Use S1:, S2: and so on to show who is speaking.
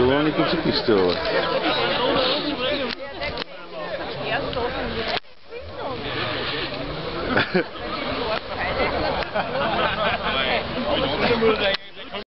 S1: Zo lang niet op zijn knie stillen.
S2: Ja,